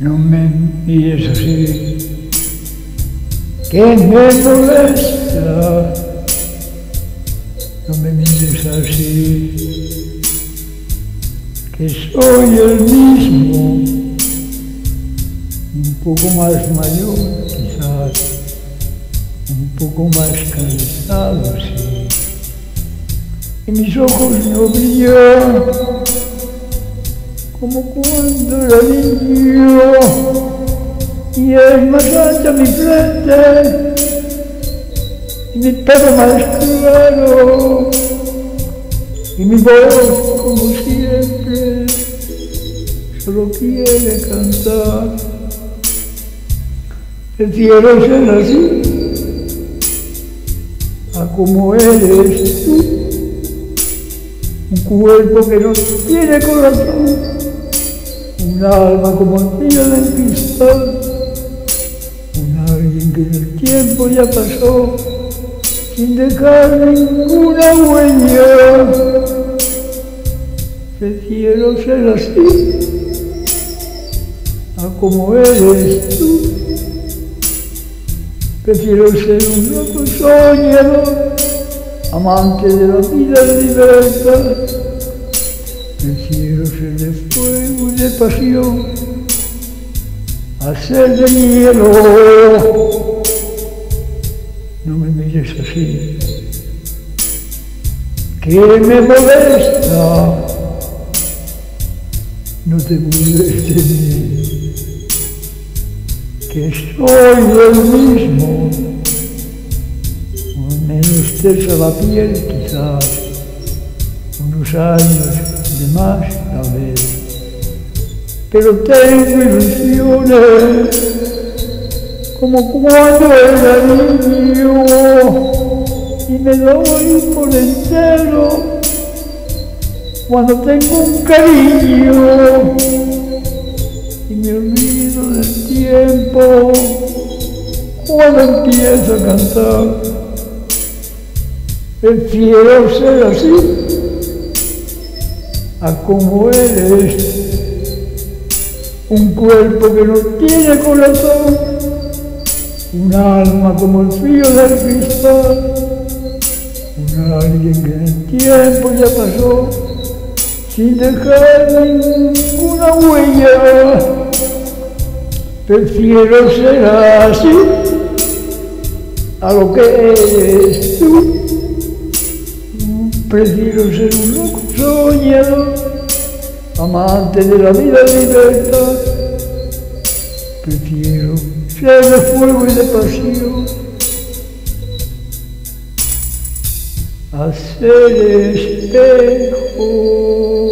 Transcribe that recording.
No me mires así, que me molesta. No me mires así, que soy el mismo, un poco más mayor quizás, un poco más cansado, sí. Y mis ojos no brillan como cuando era niño. Y es más ancha mi frente. Y mi pelo más claro y mi voz como siempre solo quiere cantar. El cielo ser así a como eres tú. Un cuerpo que no tiene corazón un alma como el mío del cristal, un alguien que el tiempo ya pasó sin dejar ninguna huella. Prefiero ser así, a como eres tú. Prefiero ser un loco soñador, amante de la vida libertad. Decirse después de fuego y de pasión, hacer de hielo. No me mires así, que me molesta. No te burles de mí, que soy yo mismo, menos tersa la piel quizás, unos años de más tal vez. Pero tengo ilusiones como cuando era niño y me doy por entero cuando tengo un cariño y me olvido del tiempo cuando empiezo a cantar. Prefiero ser así a como eres, un cuerpo que no tiene corazón, un alma como el frío del cristal, un alguien que en el tiempo ya pasó sin dejar ninguna huella. Prefiero ser así a lo que eres tú. Prefiero ser un soñador, amante de la vida y libertad. Prefiero ser de fuego y de pasión, a ser espejo.